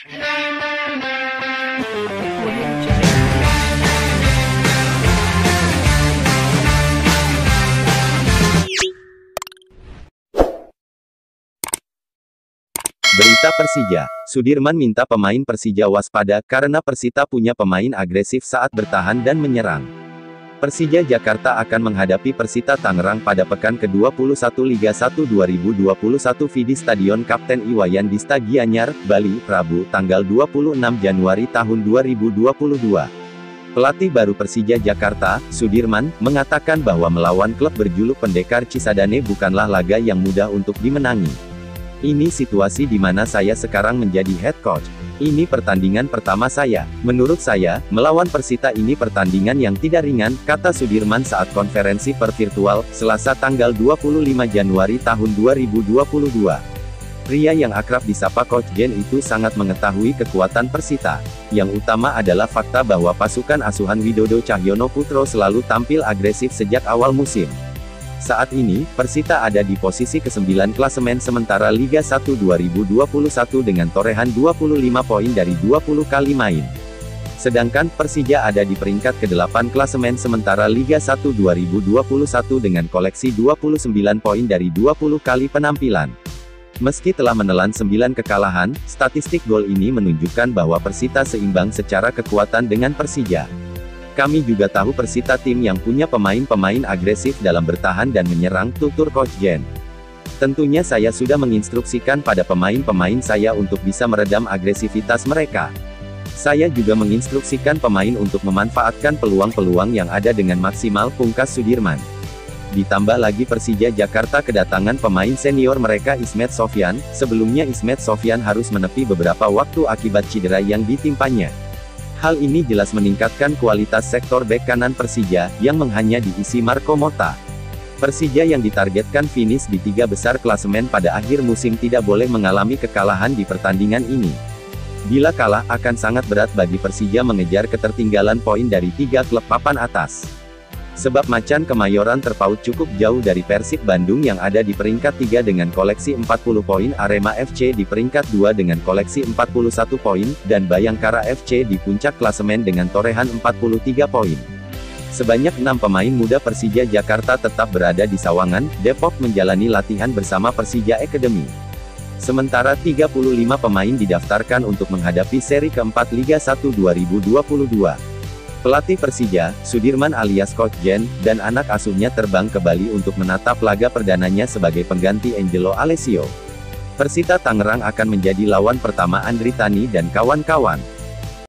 Berita Persija, Sudirman minta pemain Persija waspada karena Persita punya pemain agresif saat bertahan dan menyerang. Persija Jakarta akan menghadapi Persita Tangerang pada pekan ke-21 Liga 1 2021 di Stadion Kapten Iwayan di Gianyar, Bali, Rabu, tanggal 26 Januari tahun 2022. Pelatih baru Persija Jakarta, Sudirman, mengatakan bahwa melawan klub berjuluk Pendekar Cisadane bukanlah laga yang mudah untuk dimenangi. Ini situasi di mana saya sekarang menjadi head coach. Ini pertandingan pertama saya. Menurut saya, melawan Persita ini pertandingan yang tidak ringan, kata Sudirman saat konferensi per virtual, Selasa tanggal 25 Januari tahun 2022. Pria yang akrab disapa Coach Jen itu sangat mengetahui kekuatan Persita. Yang utama adalah fakta bahwa pasukan asuhan Widodo Cahyono Putro selalu tampil agresif sejak awal musim. Saat ini, Persita ada di posisi ke-9 klasemen sementara Liga 1 2021 dengan torehan 25 poin dari 20 kali main. Sedangkan Persija ada di peringkat ke-8 klasemen sementara Liga 1 2021 dengan koleksi 29 poin dari 20 kali penampilan. Meski telah menelan 9 kekalahan, statistik gol ini menunjukkan bahwa Persita seimbang secara kekuatan dengan Persija. Kami juga tahu Persita tim yang punya pemain-pemain agresif dalam bertahan dan menyerang, tutur Coach Jen. Tentunya saya sudah menginstruksikan pada pemain-pemain saya untuk bisa meredam agresivitas mereka. Saya juga menginstruksikan pemain untuk memanfaatkan peluang-peluang yang ada dengan maksimal, pungkas Sudirman. Ditambah lagi Persija Jakarta kedatangan pemain senior mereka Ismet Sofyan, sebelumnya Ismet Sofyan harus menepi beberapa waktu akibat cedera yang ditimpanya. Hal ini jelas meningkatkan kualitas sektor bek kanan Persija, yang menghanya diisi Marco Mota. Persija yang ditargetkan finish di tiga besar klasemen pada akhir musim tidak boleh mengalami kekalahan di pertandingan ini. Bila kalah, akan sangat berat bagi Persija mengejar ketertinggalan poin dari tiga klub papan atas. Sebab Macan Kemayoran terpaut cukup jauh dari Persib Bandung yang ada di peringkat 3 dengan koleksi 40 poin, Arema FC di peringkat 2 dengan koleksi 41 poin, dan Bayangkara FC di puncak klasemen dengan torehan 43 poin. Sebanyak enam pemain muda Persija Jakarta tetap berada di Sawangan, Depok menjalani latihan bersama Persija Academy. Sementara 35 pemain didaftarkan untuk menghadapi seri keempat Liga 1 2022. Pelatih Persija, Sudirman alias Coach Jen, dan anak asuhnya terbang ke Bali untuk menatap laga perdananya sebagai pengganti Angelo Alessio. Persita Tangerang akan menjadi lawan pertama Andri Tani dan kawan-kawan.